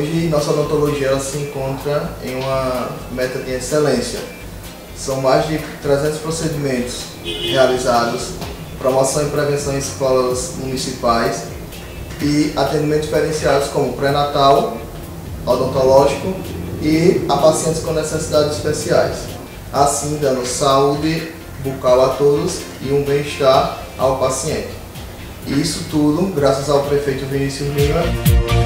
Hoje nossa odontologia ela se encontra em uma meta de excelência. São mais de 300 procedimentos realizados, promoção e prevenção em escolas municipais e atendimentos diferenciados como pré-natal, odontológico e a pacientes com necessidades especiais. Assim, dando saúde bucal a todos e um bem-estar ao paciente. Isso tudo graças ao prefeito Vinícius Lima.